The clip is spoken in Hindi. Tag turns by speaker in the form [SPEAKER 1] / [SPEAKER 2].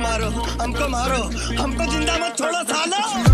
[SPEAKER 1] मारो हमको मारो हमको ज़िंदा मत छोड़ो सालो